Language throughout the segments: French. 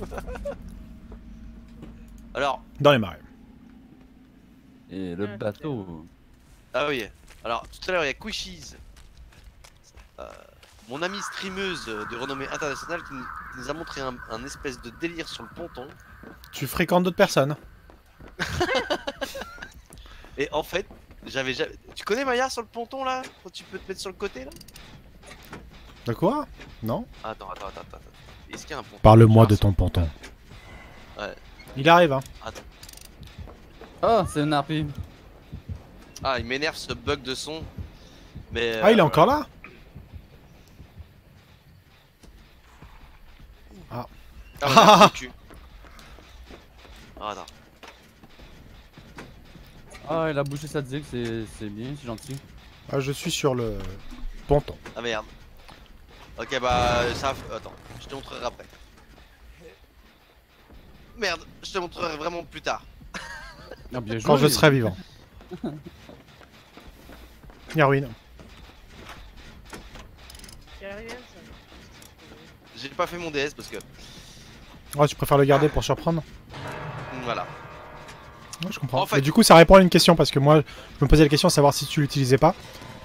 Alors, Dans les marais. Et le Ah, bateau. ah oui. Alors, tout à l'heure, il y a Quishies. Euh, mon amie streameuse de renommée internationale qui nous, a montré un, un espèce de délire sur le ponton. Tu fréquentes d'autres personnes Et en fait, j'avais jamais. Tu connais Maya sur le ponton là? Quand tu peux te mettre sur le côté là? De quoi? Non? Attends, attends, attends, attends. Attends. Est-ce qu'il y a un ponton Parle-moi Ah, de ton ponton. Ouais. Il arrive, hein. Oh, c'est une harpie. Ah, il m'énerve ce bug de son. Mais. Ah, il est euh, encore là Ah, Ah. Ah, attends. Ah, il a bouché sa zig, c'est c'est bien, c'est gentil. Ah, je suis sur le ponton. Ah merde. Ok, bah ça. Attends, te montrerai après. Merde, je te montrerai vraiment plus tard. Ah, bien joué. Quand je serai vivant. Yarwin. J'ai pas fait mon DS parce que. Oh, tu préfères le garder pour surprendre Voilà. Ouais, je comprends. En fait- Mais du coup, ça répond à une question parce que moi, je me posais la question de savoir si tu l'utilisais pas.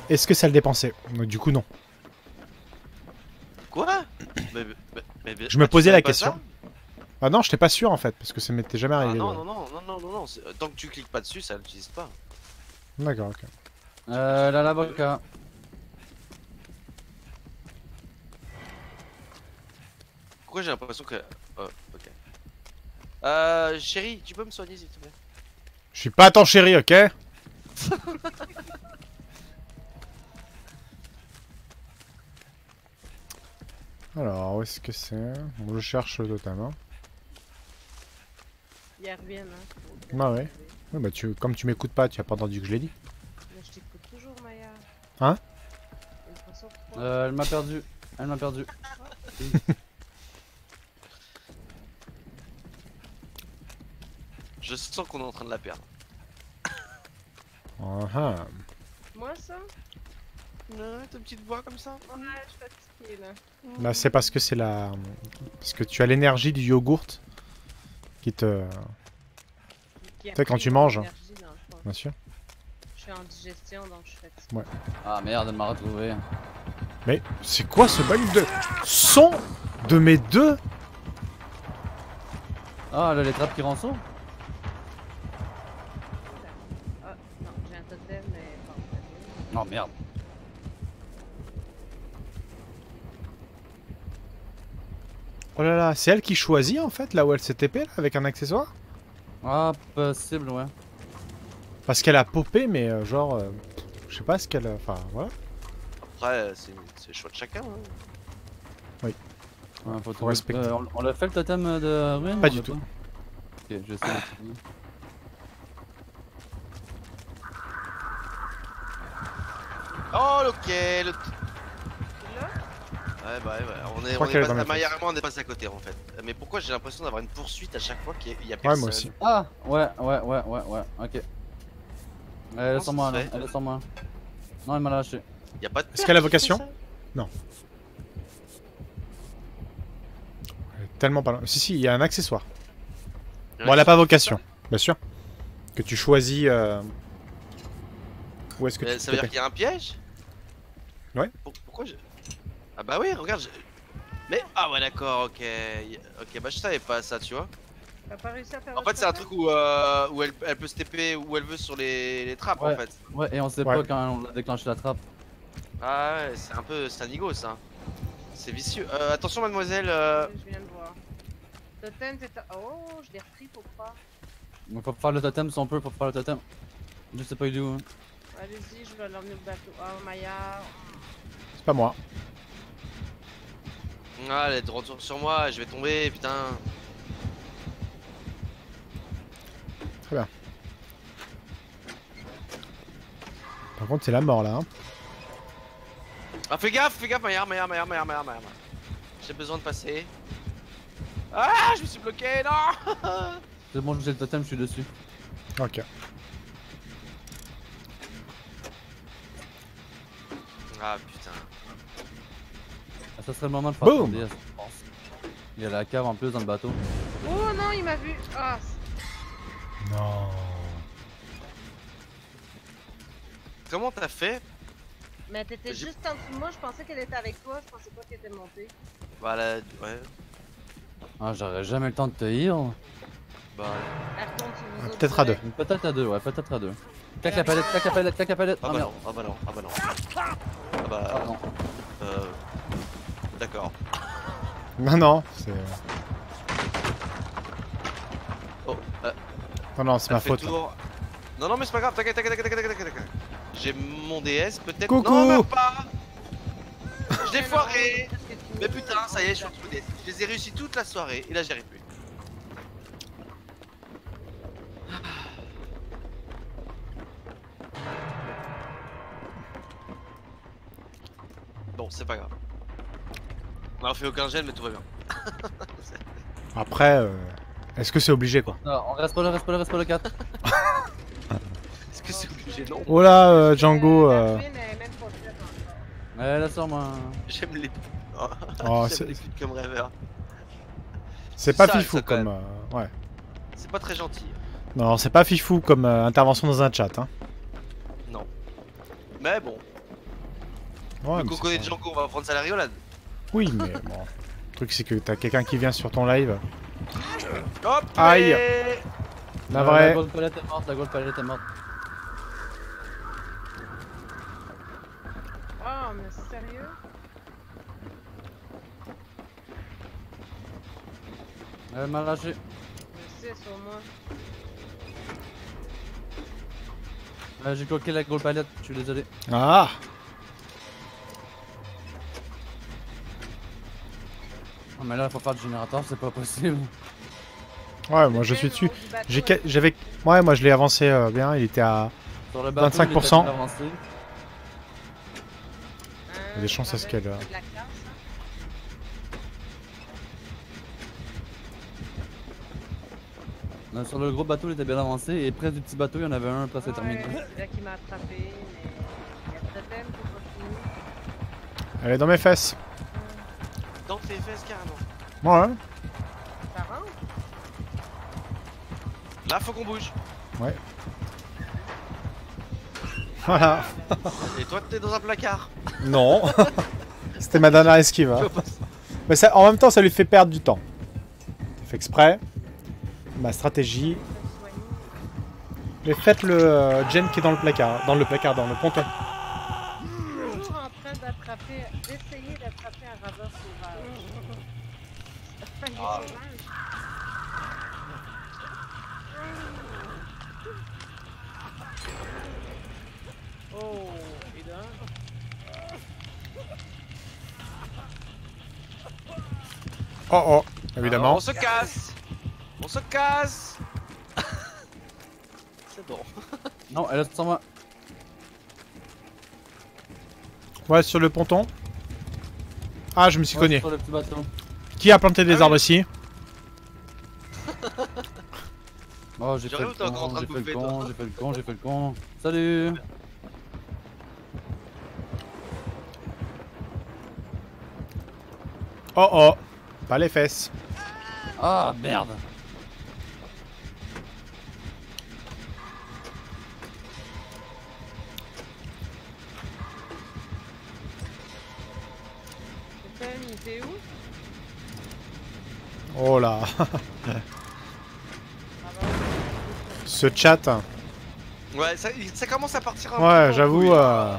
Est-ce que ça le dépensait? Donc, Du coup, non. Quoi? Mais, mais- mais- Je me posais la question. Ah non, j'étais pas sûr en fait parce que ça m'était jamais Ah arrivé. non, non, non, non, non, non, Tant que tu cliques pas dessus, ça l'utilise pas. D'accord, ok. Euh, là, l'avocat. Pourquoi j'ai l'impression que. Oh, ok. Euh, chérie, tu peux me soigner s'il te plaît? Je suis pas ton chéri, ok? Alors, où est-ce que c'est? Bon, Je cherche le totem. Hein. Y'a rien hein. Bah ouais. Ouais, bah tu, comme tu m'écoutes pas, tu as pas entendu que je l'ai dit. Mais je t'écoute toujours, Maya. Hein? Euh, elle m'a perdu. Elle m'a perdu. Je sens qu'on est en train de la perdre. Ah, ah. Moi ça? Non, ta petite voix comme ça Ouais, je suis fatiguée là. Bah, c'est parce que c'est la. Parce que tu as l'énergie du yogourt qui te. Qui a Tu sais, quand tu manges. Bien sûr. Je suis en digestion donc je suis fatiguée. Ah merde, elle m'a retrouvé. Mais c'est quoi ce bug de son de mes deux? Ah, là, les trappes qui rentrent Ah non, j'ai un totem mais pas en Oh merde. Oh là là, c'est elle qui choisit en fait là où elle s'est TP là, avec un accessoire? Ah, possible, ouais. Parce qu'elle a popé, mais euh, genre. euh, je sais pas ce qu'elle a. Enfin, voilà. Après, euh, c'est c'est le choix de chacun. hein. Ouais, faut Faut trouver- respecter. euh, on on l'a fait le totem de ruine Pas du tout. Ok, je sais. Oh, ok, le. Ouais, bah ouais, ouais. On est, on est est dans passé, mes Maya et moi, on est passé à côté en fait. Mais pourquoi j'ai l'impression d'avoir une poursuite à chaque fois qu'il y a- a Ouais, personne moi aussi. Ah, ouais, ouais, ouais, ouais, ouais, ok. Elle est ça moi, Elle est sur moi. Non, elle m'a lâché. Il y a pas de Est-ce qu'elle a vocation est tellement pas loin. Si, si, il y a un accessoire. Bon, elle a pas vocation, bien sûr. Que tu choisis. euh, Où est-ce que ça. Mais tu ça veut dire qu'il y a un piège? Ouais. Pour- Pourquoi je... Ah bah oui, regarde. je- Mais ah ouais, d'accord, ok. Ok, bah je savais pas ça, tu vois. T'as pas réussi à faire En fait, c'est un truc où, euh, où elle, elle peut se TP où elle veut sur les, les trappes Ouais. en fait. Ouais, et on sait Ouais. pas quand on a déclenché la trappe. Ah ouais, c'est un peu. C'est un nigo ça. C'est vicieux. Euh, attention, mademoiselle. euh, Je viens de voir. Totem, c'est. Oh, je l'ai repris pour pas. Il faut faire le totem si on peut, faut faire le totem. Je sais pas il est où. hein. Allez-y, je vais l'emmener au bateau. Oh, Maya. C'est pas moi. Ah, elle est de retour sur moi, je vais tomber, putain. Par contre, c'est la mort là. hein. Ah, fais gaffe, fais gaffe, Maya, Maya, Maya, Maya, Maya, Maya. J'ai besoin de passer. Ah, je me suis bloqué, non C'est bon, j'ai le totem, je suis dessus. Ok. Ah, putain. Ah, Ça serait le moment de faire je pense. Il y a la cave en plus dans le bateau. Oh non, il m'a vu. Ah, Non. Comment t'as fait? Mais t'étais juste en dessous de moi. Je pensais qu'elle était avec toi. Je pensais pas qu'elle était montée. Bah là, ouais. Ah, j'aurais jamais le temps de te heal. Bah, autres Peut-être à direct. Peut-être à deux, ouais, peut-être à deux. Claque la palette, claque la palette, claque la palette. ah Ah bah merde. non, ah bah non, ah bah non. Ah bah, Ah non. euh... D'accord. Non, non, c'est. Oh, euh, Non, non, c'est ma faute. tour. Non, non, mais c'est pas grave, t'inquiète, t'inquiète, t'inquiète, t'inquiète, t'inquiète, t'inquiète. J'ai mon DS, peut-être. Coucou Non, même pas Je l'ai foiré Mais putain, ça y est, je suis retrouvé DS. Je les ai réussi toute la soirée, et là j'y arrive plus. Bon, c'est pas grave. On a fait aucun gel, mais tout va bien. Après, euh, est-ce que c'est obligé quoi? Non, on reste pas là, reste pas là, reste pas là, 4. Est-ce que c'est obligé? Non. Oh là, euh, Django. la euh, encore. Ouais, là, sur moi. J'aime les. Oh, J'aime c'est- les putes comme rêveur. C'est pas sale, fifou ça, comme. euh, ouais. C'est pas très gentil. Non, c'est pas fifou comme euh, intervention dans un chat. Hein. Non. Mais bon, Ouais, le mais coco et Django, on va prendre ça à la rigolade. Oui, mais bon. Le truc, c'est que t'as quelqu'un qui vient sur ton live. Hop Aïe. et- La Euh, vraie. La gold palette est morte, la gold palette est morte. Oh, mais sérieux? Elle m'a lâché. Je sais sur moi. Euh, J'ai cloqué la gold palette, je suis désolé. Ah mais là, faut faire le générateur, c'est pas possible. Ouais, moi je suis dessus. du j'avais, ouais, moi je l'ai avancé euh, bien. Il était à. Sur le bateau, 25%. il Il y a des chances à ce qu'elle, euh, Sur le gros bateau, il était bien avancé. Et près du petit bateau, il y en avait un presque terminé. Ouais, c'est là qui m'a attrapé, mais il y a le totem qui est pas fini. Elle est dans mes fesses. Dans tes fesses carrément. Ouais. Ça rentre? Là, faut qu'on bouge. Voilà. Et toi, t'es dans un placard. Non. C'était ma dernière esquive. hein. Mais ça, en même temps, ça lui fait perdre du temps. Fait exprès. Ma stratégie. Mais faites le euh, Jen qui est dans le placard. Dans le placard, dans le ponton. Toujours en train d'attraper, d'essayer d'attraper un rabat sauvage. Oh, et. Oh oh. Alors, Évidemment. on se casse. On se casse. C'est bon. Non, elle est moi. Ouais, sur le ponton. Ah, je me suis Ouais, cogné. Sur le petit bateau. Qui a planté des Ah oui. arbres ici Oh, j'ai fait le con, j'ai fait le con, j'ai fait le con, j'ai fait le con. Salut Oh oh. Pas les fesses. Ah, merde Totem, il était où? Oh là. Ce chat. Ouais, ça, ça commence à partir un Ouais, j'avoue, euh.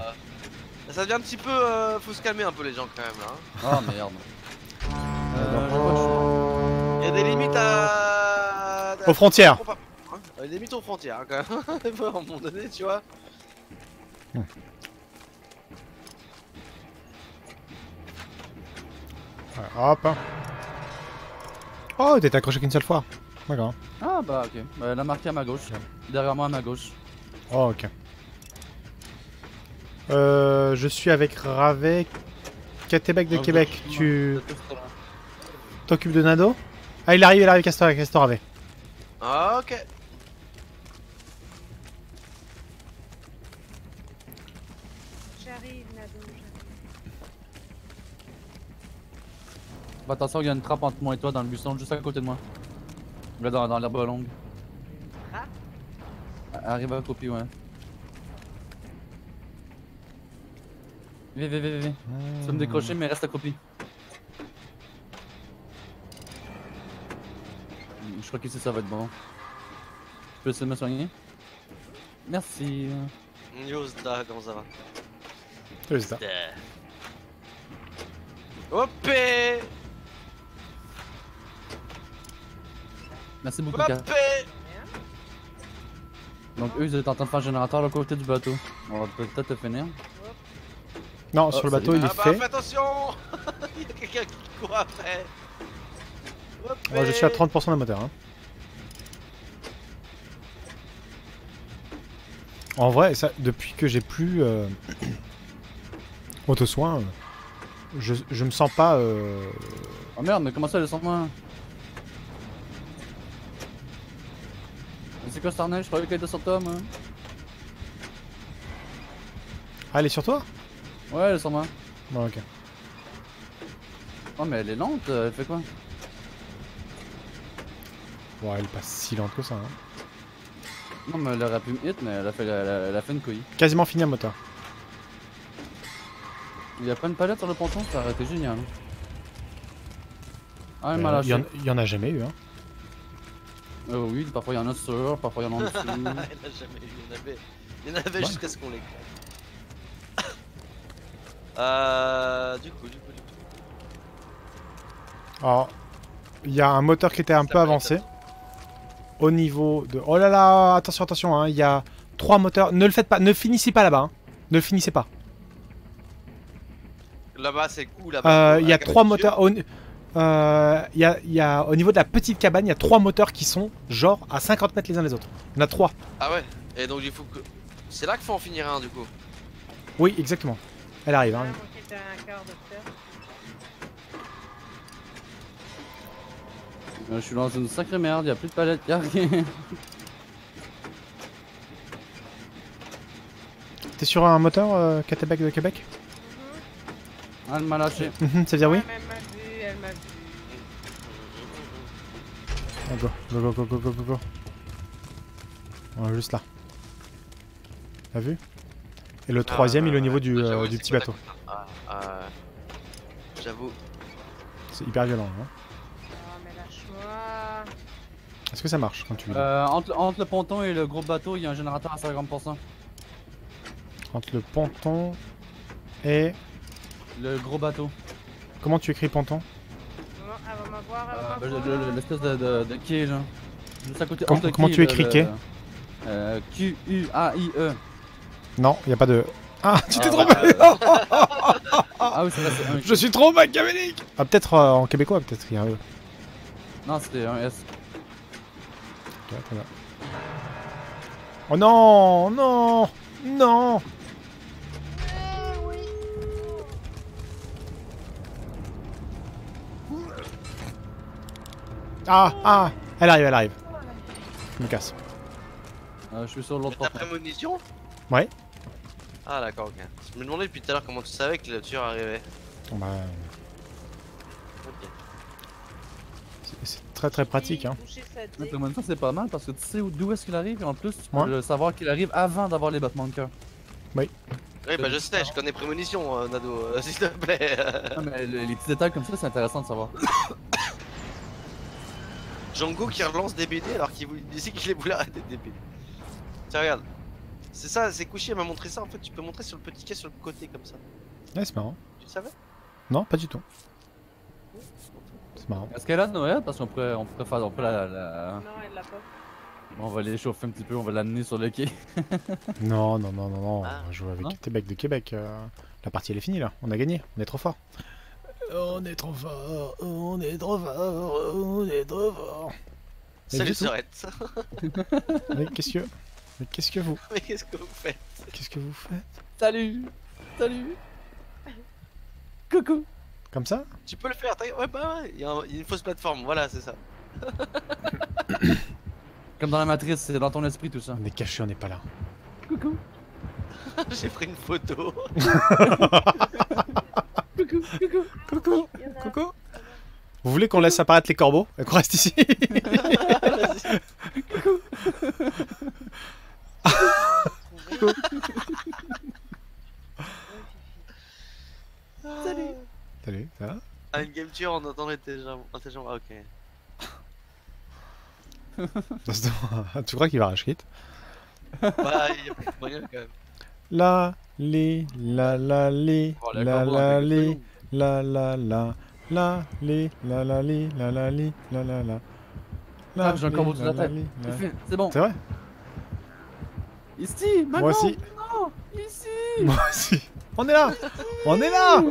Ça devient un petit peu. euh, faut se calmer un peu les gens quand même là. hein. Oh, merde. Euh, choix. Il y a des limites à. Aux frontières. Il y a des limites aux frontières hein, quand même. à un moment donné, tu vois. Ouais, hop. Oh, t'es accroché qu'une seule fois. D'accord. Ah, bah, ok. Bah, elle a marqué à ma gauche. Derrière moi, à ma gauche. Oh, ok. Euh, je suis avec Ravet. Québec de Ah, Québec. Tu t'occupes de Nado? Ah, il arrive, il arrive, Castor, Castor Ravet. Ah, ok. J'arrive, Nado, j'arrive. Fais attention, il y a une trappe entre moi et toi dans le buisson, juste à côté de moi. Là, dans, dans l'herbe longue. Trappe? Arrive à copie, ouais. Viens, viens, viens, viens. Tu vas me décrocher, mais reste à copie. Je crois qu'ici ça va être bon. Tu peux essayer de me soigner? Merci. Yo, Zda, comment ça va? C'est ça. Zda. Hopé Merci beaucoup, Kat. Donc, eux, ils étaient en train de faire un générateur à côté du bateau. On va peut-être te finir. Non, Oh, sur le ça bateau, il est Ah bah fait. fais attention Il y a quelqu'un qui court après je suis à 30% de moteur. hein. En vrai, ça, depuis que j'ai plus euh, auto-soin, euh, je, je me sens pas. euh, Oh merde, mais comment ça, descends-moi? Mais C'est quoi arnaque? Je croyais qu'elle était sur toi, moi. Ah, elle est sur toi? Ouais, descends-moi. Bon, ok. Oh, mais elle est lente, elle fait quoi? Bon, elle est pas si lente que ça. hein. Non, mais elle aurait pu me hit, mais elle a fait, elle a, elle a fait une couille. Quasiment fini un moteur. Il y a pas une palette sur le ponton, ça aurait été génial. Ah, elle m'a Il y, en- lâché. il y en a jamais eu. Hein. Euh, oui, parfois il y en a sur, parfois il y en a en dessous. Il en a jamais eu, il y en avait, il y en avait Ouais. jusqu'à ce qu'on les euh, du coup, du coup, du coup. Alors, il y a un moteur qui était un Ça peu va, avancé. Au niveau de. Oh là là, attention, attention, hein, il y a trois moteurs. Ne le faites pas, ne finissez pas là-bas. hein. Ne le finissez pas. Là-bas, c'est cool, là-bas. Euh, Il y a trois moteurs. Au, euh, il y a, il y a- au niveau de la petite cabane, il y a trois moteurs qui sont genre à 50 mètres les uns les autres. Il y en a trois. Ah ouais Et donc, il faut que. C'est là qu'il faut en finir un, du coup. Oui, exactement. Elle arrive. Hein. Euh, je suis dans une sacrée merde, y a plus de palette, y a rien. T'es sur un moteur euh, de Québec? Ah, elle m'a lâché. Mhm, Ça veut dire oui? Ouais, Ah, Go, go, go, go, go, go, go, go. Ouais, juste là. T'as vu? Et le troisième, il est au niveau du, euh, du c'est petit bateau. Ah, ah, J'avoue. C'est hyper violent. Hein. Mais lâche-moi. Est-ce que ça marche quand tu Euh, entre, entre le ponton et le gros bateau, il y a un générateur à 50%. Entre le ponton et. Le gros bateau. Comment tu écris ponton? Elle va m'avoir, elle Euh, va ben, m'avoir. le- le- L'espèce de, de, de quai là. Juste à côté. Comment quai, tu écris le- quai Euh, Q-U-A-I-E. Non, il a pas de. Ah, tu t'es Ah, trompé Ah oui, c'est vrai, c'est un Je suis trop machiavélique Ah, peut-être euh, en québécois, peut-être. il y a un E. Non, c'était un S. Ok, très bien. Oh non Non Non Ah Ah Elle arrive, elle arrive. Je me casse. Euh, je suis sur l'autre T'as porte. prémonition Ouais. Ah, d'accord, ok. Je me demandais depuis tout à l'heure comment tu savais que le tueur arrivait. Bon, bah, Ok. c'est- très très pratique. Hein. Mais en même temps, c'est pas mal parce que tu sais où- d'où est-ce qu'il arrive et en plus, tu peux Ouais. le savoir qu'il arrive avant d'avoir les battements de cœur. Oui, bah je sais, je connais prémonition, euh, Nado, euh, s'il te plaît. Ah, mais le- les petits détails comme ça, c'est intéressant de savoir. Django qui relance des BD alors qu'il disait qu'il voulait arrêter des BD. Tiens, regarde. C'est ça, c'est couché, elle m'a montré ça. En fait, tu peux montrer sur le petit quai sur le côté comme ça. Ouais, c'est marrant. Tu le savais? Non, pas du tout. C'est marrant. Est-ce qu'elle a de Noël Parce qu'on pourrait, on pourrait faire, on peut la, la- Non, elle l'a pas. On va l'échauffer un petit peu, on va l'amener sur le quai. Non, non, non, non, non. Ah. On va jouer avec Non Québec de Québec. euh, La partie elle est finie là. On a gagné. On est trop fort. On est trop fort. On est trop fort. On est trop fort. Salut. Sorette. Mais qu'est-ce que. Mais qu'est-ce que vous. Mais qu'est-ce que vous faites Qu'est-ce que vous faites Salut Salut Coucou Comme ça Tu peux le faire, t'inquiète. Ouais, bah ouais, il y, a un- il y a une fausse plateforme, voilà, c'est ça. Comme dans la matrice, c'est dans ton esprit tout ça. On est caché, on n'est pas là. Coucou J'ai pris une photo. Coucou Coucou Coucou Coucou Vous voulez qu'on laisse apparaître les corbeaux et qu'on reste ici Salut. Salut, ça va? Ah, une game tueur, on entendrait tes jambes. Ah, tes jambes, ah, ok. Tu crois qu'il va rage quit Bah, il y a pas de moyen quand même. La, li, la, la, Oh, la la, la, feuillon. la, la, la, la, li, la, la, li, la, la, li, la, la, la. Ah, j'ai sous la tête. la. C'est bon. C'est vrai? Ici, maintenant. Moi aussi. Non, ici. Moi aussi. On est là. On est là.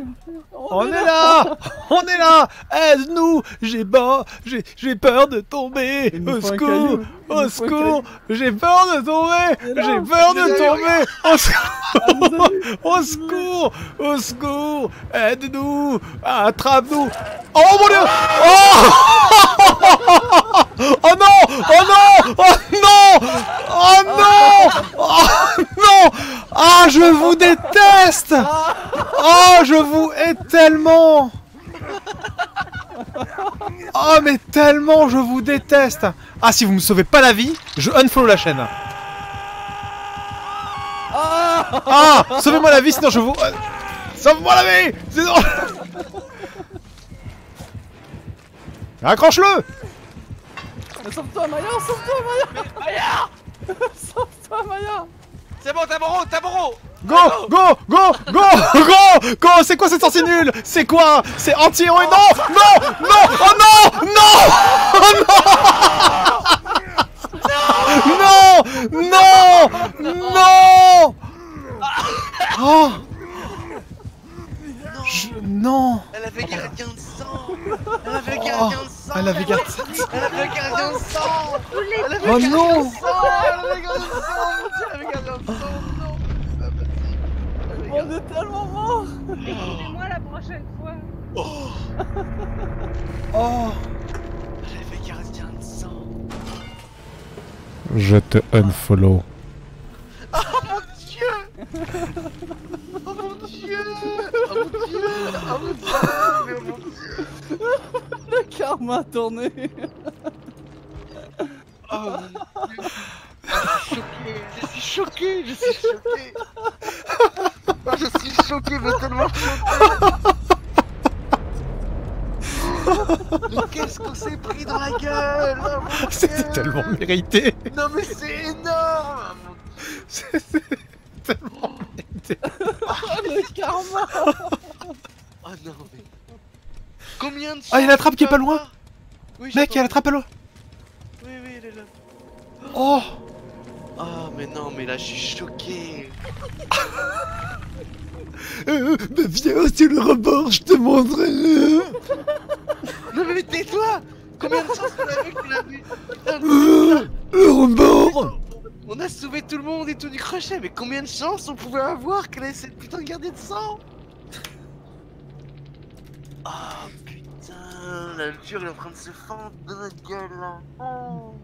On est là. On est là. Aide-nous. J'ai peur, j'ai j'ai peur de tomber. Nous Au secours. Au nous secours. J'ai peur de tomber. J'ai peur de tomber. Au secours. Ah, désolé. Au secours. Au secours. Aide-nous. Attrape-nous. Oh mon dieu. Oh Oh non Oh non Oh non Oh non Oh non. Ah je vous déteste. Oh je vous hais tellement. Oh mais tellement je vous déteste. Ah si vous me sauvez pas la vie, je unfollow la chaîne. Ah Sauvez-moi la vie sinon je vous... Sauve-moi la vie Sinon... Accroche-le Sauve-toi, Maya Sauve-toi, Maya. Maya Sauve-toi, Maya. C'est bon, Taboro, Taboro. Go Go Go Go Go. Go C'est quoi cette sortie nulle? C'est quoi? C'est anti-héros? Et non Non Non Oh non Non Non. Non Non Oh Je- Non. Elle avait gardien de sang. Elle avait Oh, gardien de sang Elle avait gardé... Elle avait gardien de sang Elle avait Oh gardien non de sang Elle avait gardien de sang Mon dieu, elle avait gardien de sang Non si. Elle avait On est tellement morts Écoutez-moi la prochaine fois. Oh. Elle avait gardien de sang Je te unfollow. Oh mon dieu. Oh mon dieu. Oh mon dieu. Oh mon dieu. Oh mon dieu Le karma a tourné Oh Je suis choqué Je suis choqué Je suis choqué Je suis choqué, mais tellement choqué Mais qu'est-ce qu'on s'est pris dans la gueule oh mon C'était tellement mérité. Non mais c'est énorme oh. C'était tellement mérité. Le karma Oh non mais... Combien de Ah, il y a la trappe qui est pas loin. Oui, Mec, il y a la trappe à l'eau. Oui, oui, elle est là. Oh Ah, mais non, mais là, je suis choqué. euh, bah Viens sur le rebord, je te montrerai. Non, mais tais-toi Combien de chances qu'on a vu qu'il a vu Putain, Euh, Le rebord On a sauvé tout le monde et tout du crochet, mais combien de chances on pouvait avoir qu'elle ait cette putain de gardien de sang Ah la nature est en train de se fendre de notre gueule là. Oh.